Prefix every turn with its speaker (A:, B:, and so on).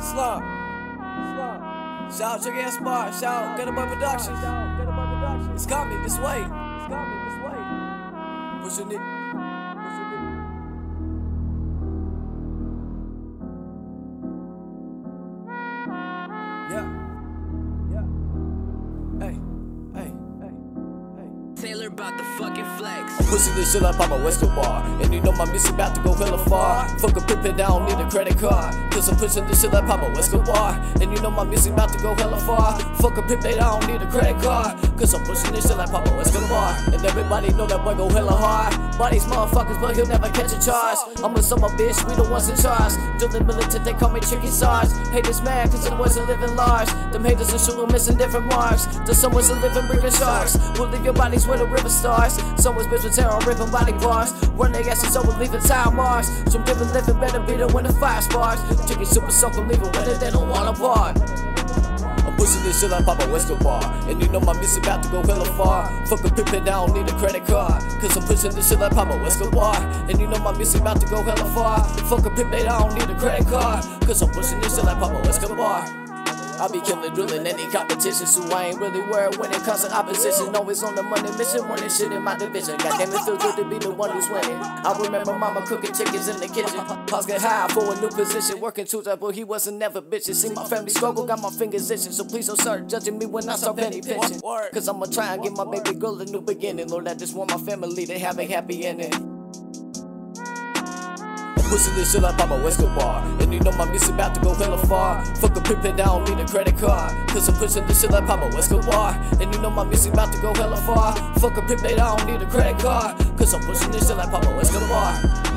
A: Slump. Slump. Shout out Chicken and Spar. Shout out Get Boy Productions. It's coming this way. It's coming this way. It. Pushing it. Yeah. Hey.
B: Taylor about the fucking flex.
A: Pussy this shit like Pablo Escobar And you know my music about to go hella far. Fuck a pimpin', I don't need a credit card. Cause I'm pushing this shit like Pablo Escobar And you know my music about to go hella far. Fuck a pimpin', I don't need a credit card. Cause I'm pushing this shit like Pablo Escobar And everybody know that boy go hella hard. Bodies motherfuckers, but he'll never catch a charge. I'm a summer bitch, we the ones in charge. Drilling militant, they call me chicken size Haters mad cause boys are living large. Them haters are shooting missing different marks. The someone's a living breathing sharks. Will leave your bodies where the river starts Someone's bitch with terror ripping body parts Run their asses over leaving time marks Some different living better be the when the fire sparks. Chicken super soaker leaving when they don't want a part. I'm pushing this shit like Pablo Escobar And you know my music about to go hella far. Fuck a pimpin', I don't need a credit card. Cause I'm pushing this shit like Pablo Escobar And you know my music about to go hella far. Fuck a pimpin', I don't need a credit card. Cause I'm pushing this shit like Pablo Escobar I be killing, drilling any competition, so I ain't really worried when it comes to opposition. Always on the money mission, running shit in my division. Goddamn, it feel good to be the one who's winning. I remember mama cooking chickens in the kitchen. Pops get high for a new position, working two times, but he wasn't never bitching. See my family struggle, got my fingers itching, so please don't start judging me when I start penny pitching. Cause I'ma try and give my baby girl a new beginning. Lord, I just want my family to have a happy ending. Pushing this shit like Pablo Escobar. And you know my music about to go hella far. Fuck a pimpin', I don't need a credit card. Cause I'm pushing this shit like Pablo Escobar. And you know my music about to go hella far. Fuck a pimpin', I don't need a credit card. Cause I'm pushing this shit like Papa Escobar